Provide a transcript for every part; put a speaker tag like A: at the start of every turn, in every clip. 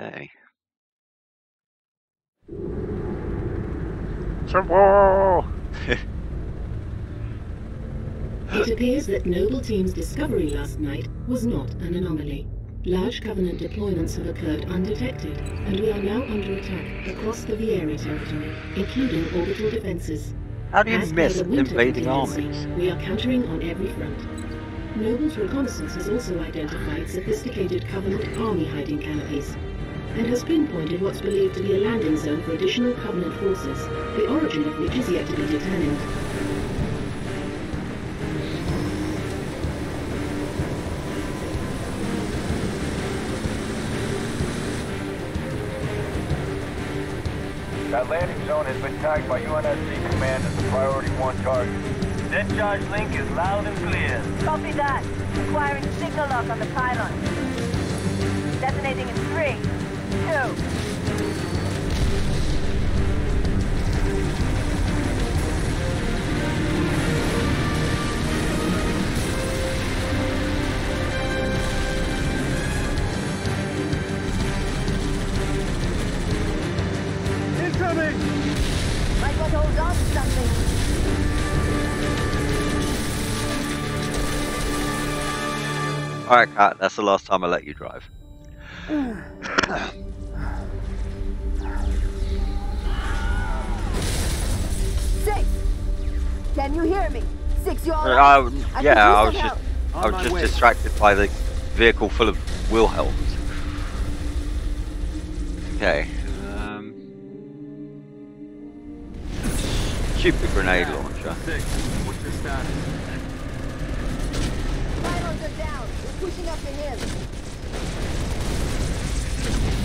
A: Okay.
B: It appears that Noble Team's discovery last night was not an anomaly. Large Covenant deployments have occurred undetected, and we are now under attack across the Viery territory, including orbital defenses.
A: How do you
B: As
A: miss
B: Winter
A: invading
B: contingency,
A: armies?
B: We are countering on every front. Noble's reconnaissance has also identified sophisticated Covenant army hiding canopies, and has pinpointed what's believed to be a landing zone for additional Covenant forces, the origin of which is yet to be determined.
C: That landing zone has been tagged by UNSC Command as a priority one target. Det charge link is loud and clear.
D: Copy that. Acquiring signal lock on the pylon. Detonating in three,
A: Alright, Kat, that's the last time I let you drive.
D: Six! Can you hear me? Six, you all
A: Uh,
D: right?
A: I-
D: I
A: yeah, I was just
D: help.
A: I was just distracted by the vehicle full of Wilhelms. Okay. Um, stupid grenade launcher.
C: Six, what's your status?
D: Pylons are down. We're pushing up the hill.
A: Thank you.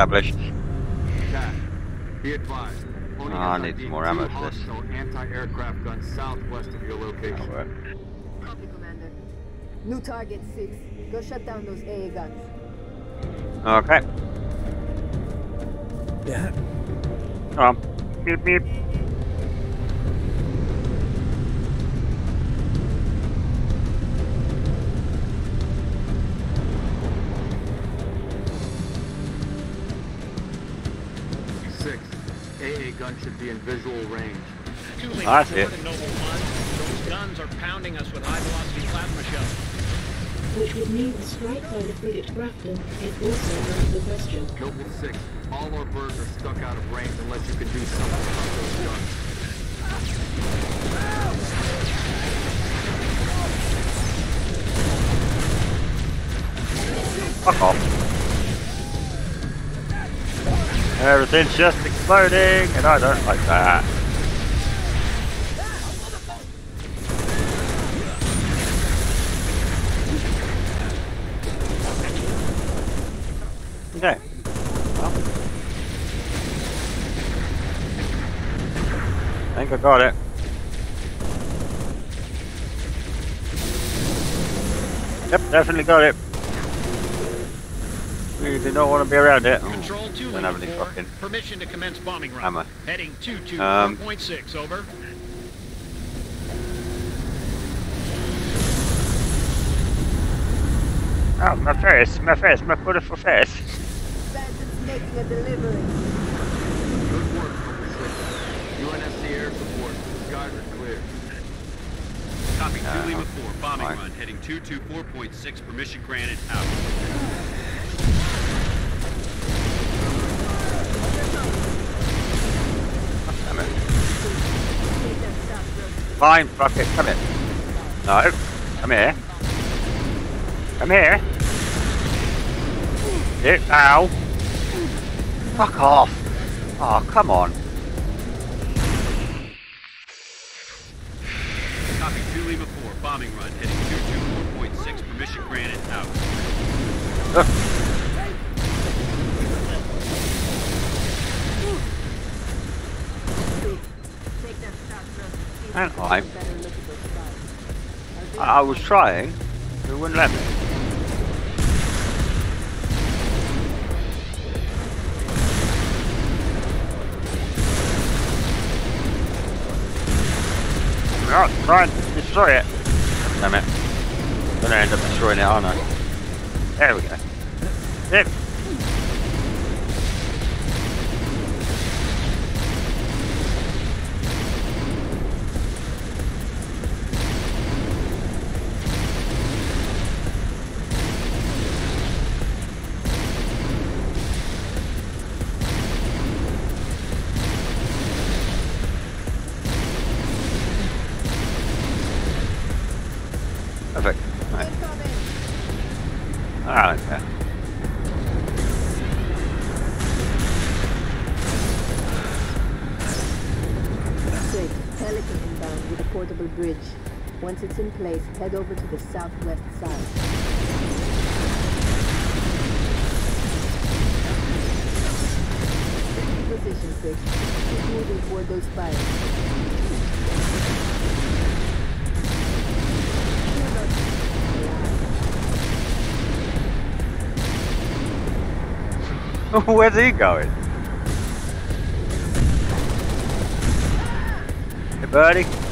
A: Established.
C: Kat, be advised. Pony
A: Ah, I need some more
C: two
A: ammo for this.
C: anti-aircraft guns southwest of your location.
D: Copy, Commander. New target six. Go shut down those AA guns.
A: Okay. Yeah. Come on. Beep beep.
C: Gun should be in visual range.
E: Too late
A: oh,
E: I
A: see it.
E: Noble One. Those guns are pounding us with high-velocity plasma shells.
B: which would mean a strike by the frigate Grafton is also out of the question.
C: Noble six, all our birds are stuck out of range unless you can do something about those guns.
A: Fuck off. Everything's just exploding, and I don't like that. Okay. Well. I think I got it. Yep, definitely got it. Really don't want to be around it. Oh,
E: Control 2
A: don't have any
E: 4.
A: fucking
E: Permission to commence bombing run.
A: ammo.
E: Heading 224.6,
A: Um,
E: over.
A: Oh, my face, my face, my beautiful face.
D: Bandits making a delivery.
C: Good work, Number 6. UNSC air support. Skies are clear.
F: Copy 2
A: Uh,
F: Lima 4, bombing
A: fine.
F: run, heading 224.6, permission granted, out.
A: Fine, fuck it, come here. No, come here. Come here. Get now. Fuck off. Oh, come on.
F: Copy 2 Lima 4, bombing run, heading 224.6, permission granted, out.
D: Take that shot, bro.
A: And I,
D: Better look at those spies.
A: I was trying. It wouldn't let me. No, try and destroy it. Damn it. I'm Gonna end up destroying it, aren't I? There we go. There.
D: Head over to the southwest side. Position, Six. Keep moving toward those spires.
A: Where's he going? Hey, buddy.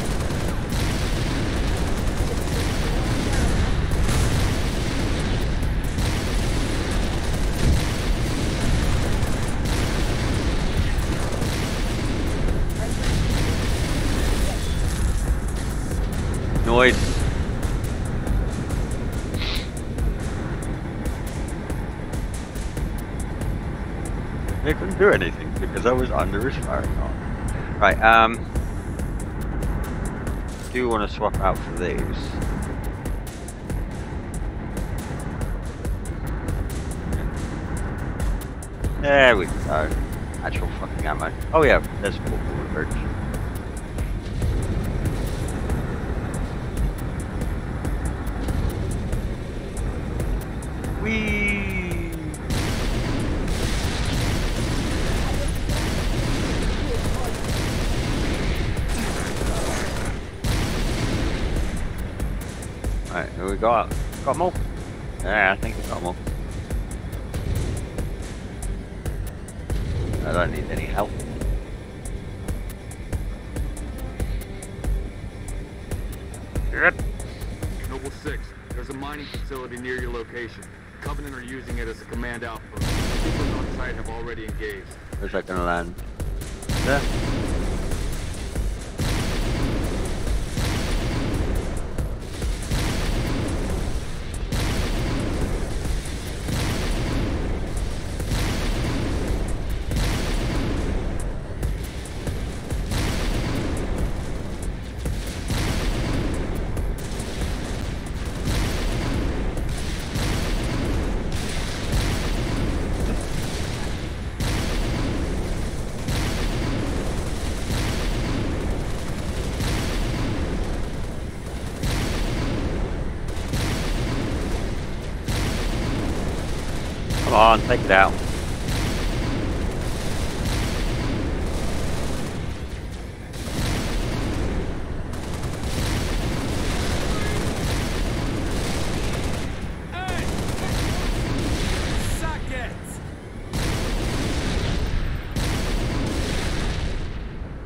A: Noise. They couldn't do anything because I was under his firing arm. Right, um. Do you want to swap out for these? There we go. Actual fucking ammo. Oh yeah, there's bullet birds. Whee! Right, who we got? Got more? Yeah, I think we got more. I don't need any help.
C: Noble 6, there's a mining facility near your location. Covenant are using it as a command outpost. Troopers on site have already engaged.
A: Where's that gonna land? There. Take it out.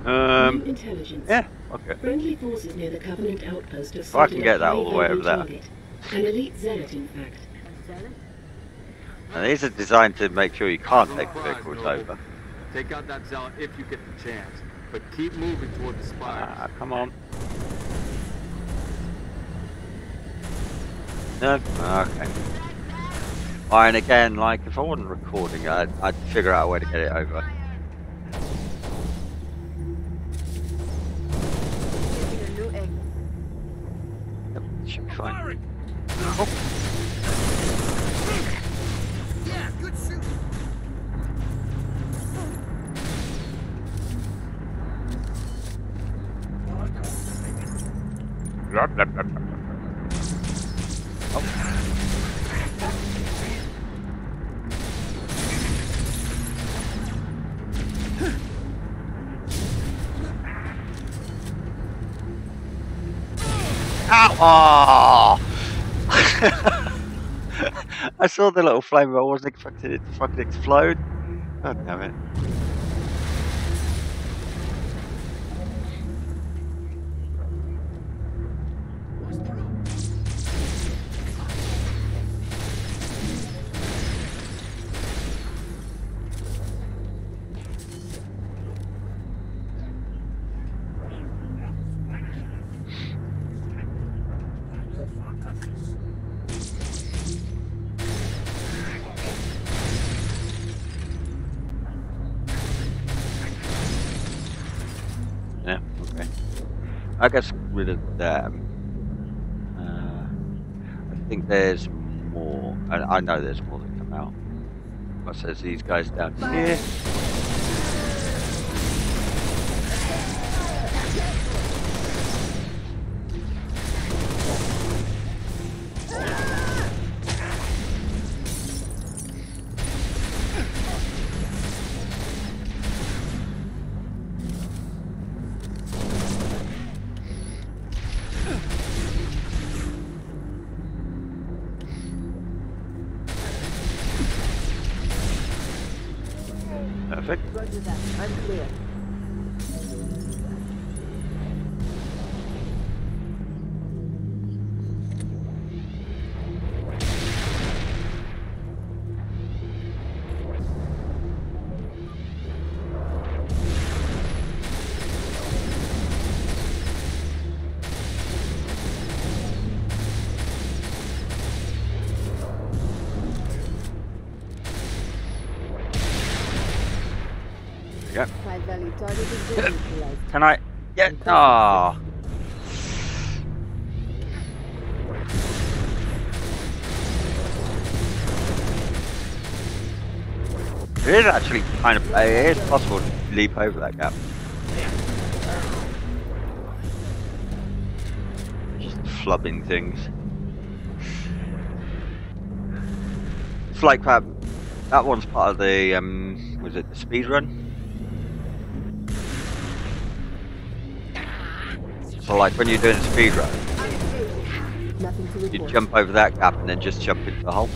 A: Um, yeah, okay.
B: Friendly forces near the Covenant outpost
A: I can get that all the way over
B: target. there. An elite zealot, in fact.
A: And these are designed to make sure you can't take the
C: prize,
A: vehicles over.
C: Take out that zealot if you get the chance. But keep moving toward the spires.
A: Ah, come on. No? Okay. Oh, and again, like, if I wasn't recording, I'd, I'd figure out a way to get it over.
D: Getting a new exit.
A: Yep, should be fine. Blah, Oh. I saw the little flame, but I wasn't expecting it to fucking explode. God damn it. I guess rid of them. Uh, I think there's more. I, I know there's more that come out. What says these guys down here? Can I? Yeah. Ah. It is actually kind of. It is possible to leap over that gap. Just flubbing things. It's like that. That one's part of the. Um, was it the speed run? So like when you're doing a speed run, you jump over that gap and then just jump into the hole.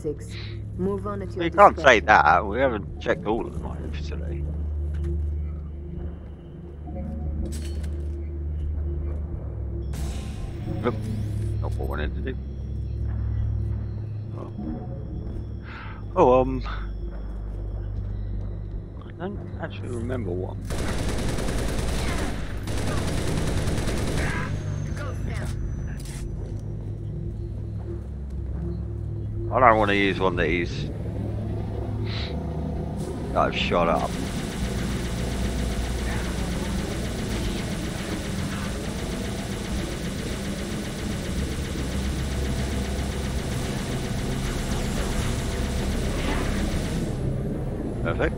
D: Six. Move on at your
A: You can't say that. We haven't checked all of the mining facility. Nope. Not what I wanted to do. Oh. Oh, um. I don't actually remember what. I don't want to use one that he's I've oh, shot up. Perfect.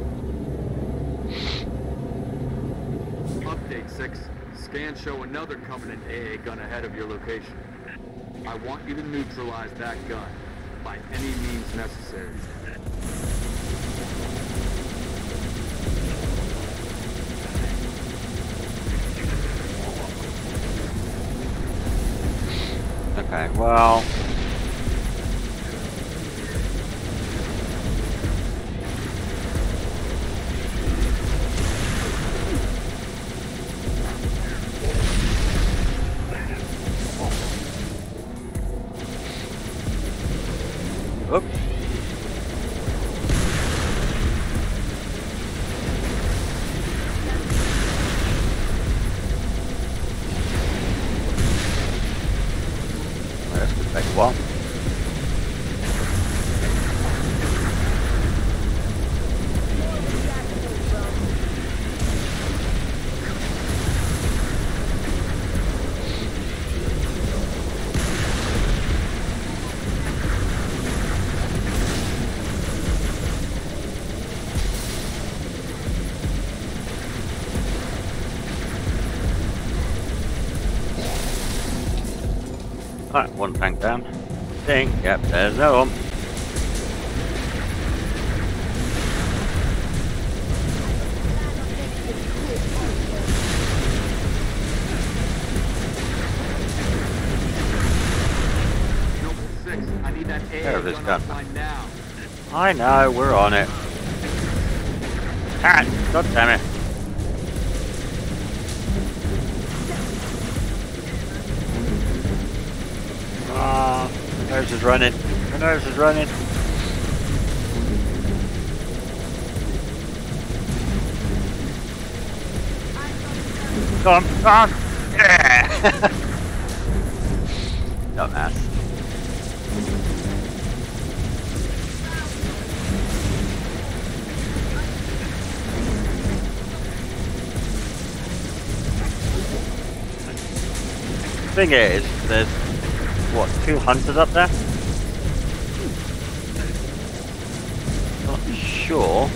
C: Up 1-6. Scans show another Covenant AA gun ahead of your location. I want you to neutralize that gun by any means necessary.
A: Okay, well. Right, one tank down. Ding, yep, there's no one.
C: Noble 6, I need that AA
A: There it is,
C: gun.
A: I know, we're on it. Ah, god damn it. Nose is running. My nose is running. Come on, come on. Yeah. Dumbass. Thing is, there's what two hunters up there. Not sure.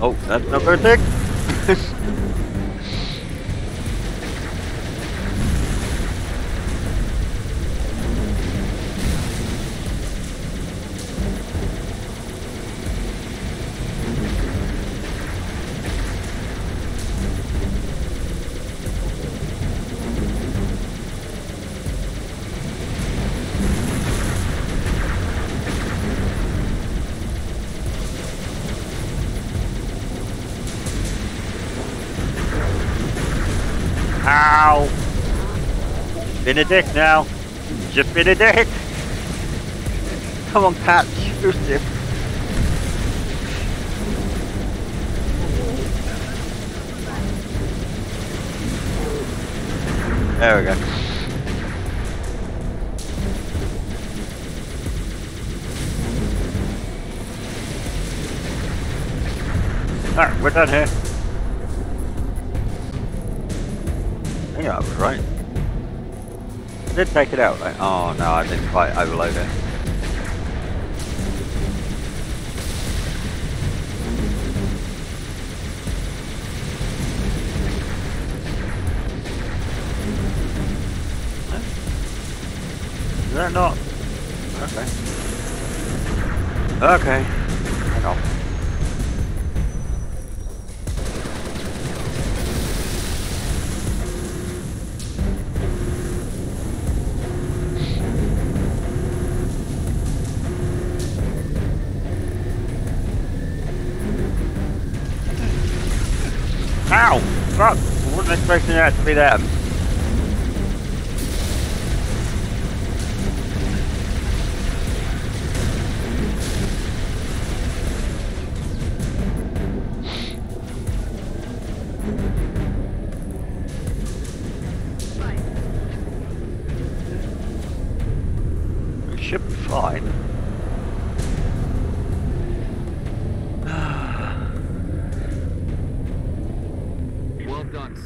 A: Oh, that's not very Been a dick now. Just been a dick. Come on, Pat, shoot him. There we go. Alright, we're done here. I was right. I did take it out, right? Oh no, I didn't quite overload it. Is that not? Okay. Okay. Hang on. Expecting that to be fine.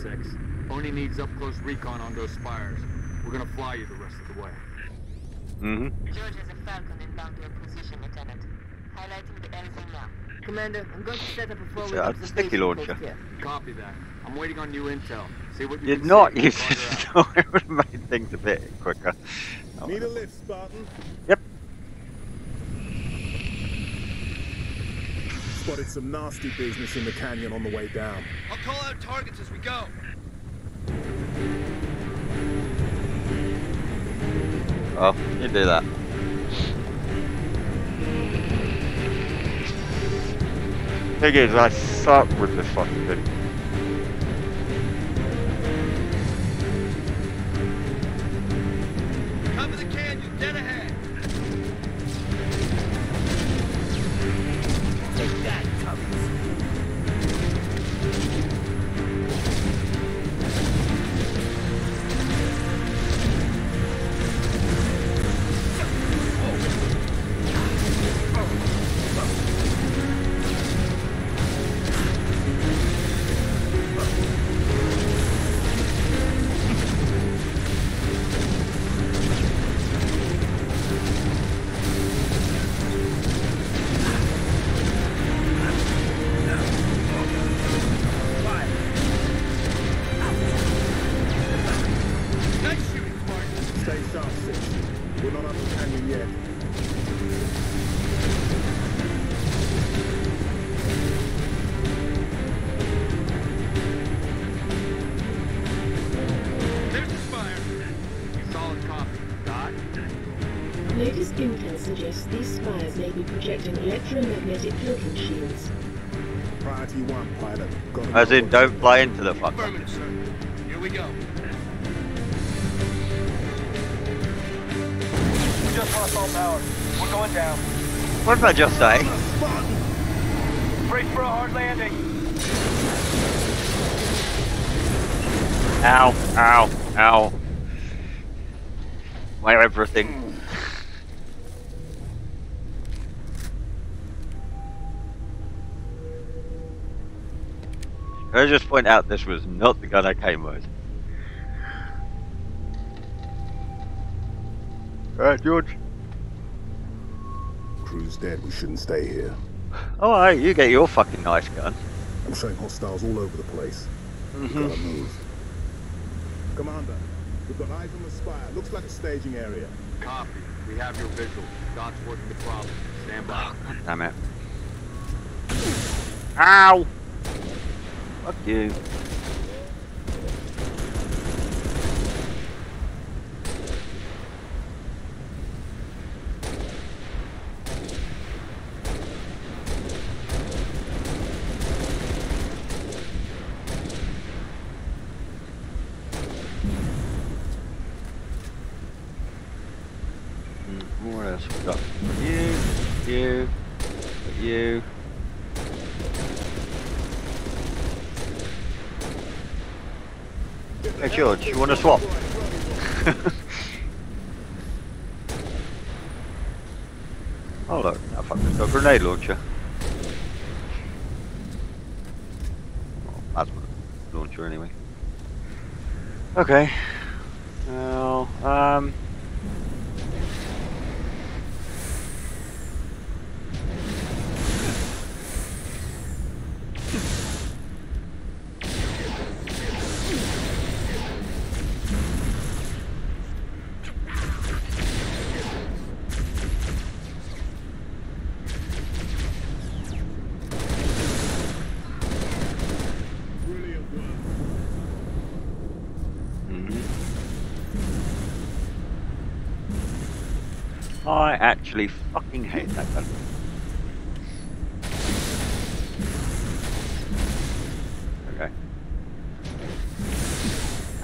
C: Well done, Only needs up-close recon on those spires. We're gonna fly you the rest of the way.
A: Mm-hmm.
G: George has a Falcon inbound to your position, Lieutenant. Highlighting the LZ now.
D: Commander, I'm going to set up a forward
A: a
D: observation
A: sticky launcher.
D: post here.
C: Copy that. I'm waiting on new intel. See what you
A: You'd
C: can
A: not
C: see.
A: use
C: Farther out.
A: it. it would have made things a bit quicker.
H: Need a lift, Spartan?
A: Yep.
H: Spotted some nasty business in the canyon on the way down.
F: I'll call out targets as we go.
A: Oh, you do that. Thing is, I suck with this fucking thing.
B: Latest intel suggests these spires may be projecting electromagnetic cloaking shields.
H: Priority one, pilot. Got
A: As in, don't fly into the fucker.
F: Sir. Here we go.
I: We just lost all power. We're going down.
A: What did I just say?
I: Brace for a hard landing.
A: Ow, ow, ow. My everything. Can I just point out this was not the gun I came with? Alright, George.
H: Crew's dead. We shouldn't stay here.
A: Alright, you get your fucking nice gun.
H: I'm showing hostiles all over the place. We've
A: Mhm.
H: gotta move. Commander, we've got eyes on the spire. Looks like a staging area.
C: Copy. We have your visual. Dot's working the problem. Stand by.
A: Damn it. Ow! Fuck you. Hmm, What else we got? You, you, you. Hey George, you want to swap? oh look, that fucker's got a grenade launcher. Well, plasma launcher anyway. Okay. Well, um...
H: Brilliant work.
A: I actually fucking hate Okay.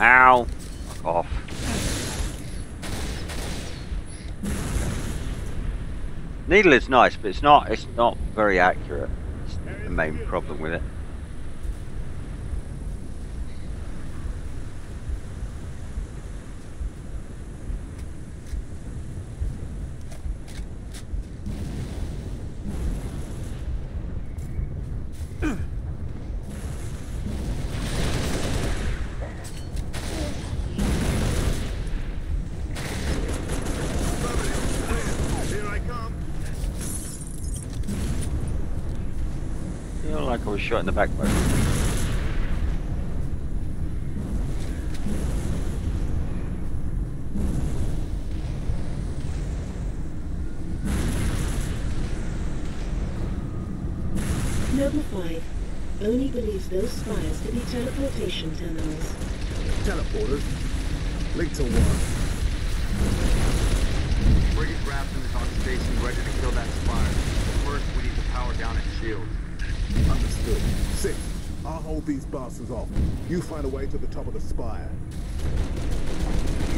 A: Ow! Fuck off. Needle is nice, but it's not. It's not very accurate. It's the main problem with it. feel like I was shot in the back by
B: Noble 5 only believes those spires to be teleportation terminals.
H: Teleporters. Link to one.
C: Frigate Grafton is on station ready to kill that spire. But first, we need to power down its shield.
H: Understood. Six. I'll hold these bastards off. You find a way to the top of the spire.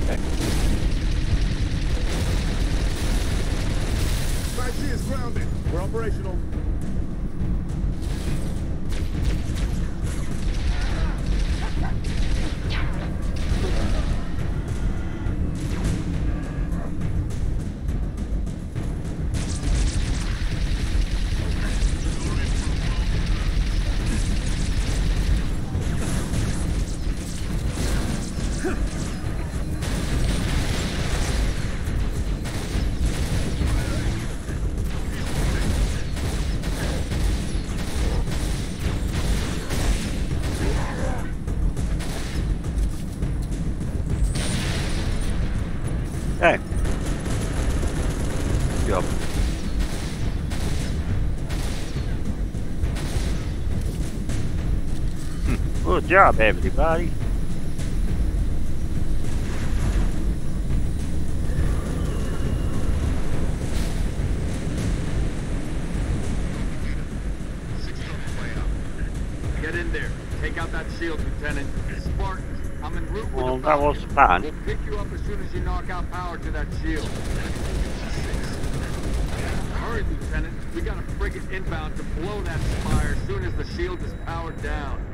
A: Okay.
H: Banshee is grounded. We're operational.
A: Job, everybody.
C: Get in there. Take out that shield, Lieutenant. Spartans, I'm en route with
A: Well, that was fun.
C: We'll pick you up as soon as you knock out power to that shield. Hurry, Lieutenant. We got a frigate inbound to blow that spire as soon as the shield is powered down.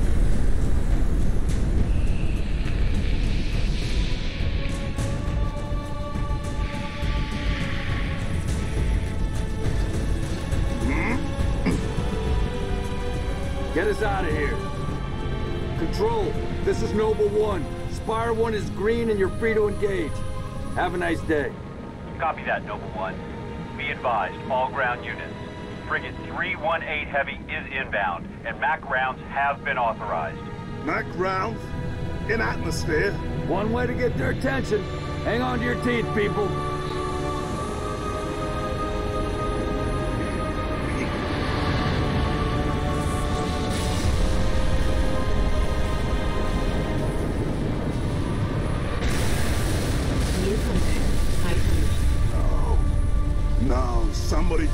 C: Spire One is green and you're free to engage. Have a nice day.
I: Copy that, Noble One. Be advised, all ground units. Frigate 318 Heavy is inbound, and MAC rounds have been authorized.
H: Mac rounds. In atmosphere.
C: One way to get their attention. Hang on to your teeth, people.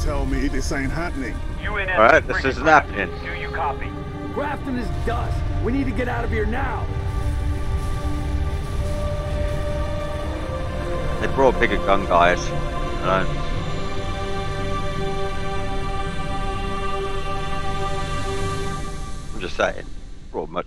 H: Tell me this ain't happening.
I: UNS
A: All right, this isn't happening.
I: Do you copy?
C: Grafton is dust. We need to get out of here now.
A: They brought a bigger gun, guys. I don't- I'm just saying, brought much bigger gun.